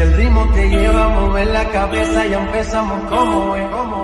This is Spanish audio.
El ritmo te lleva a mover la cabeza, y empezamos como es, como.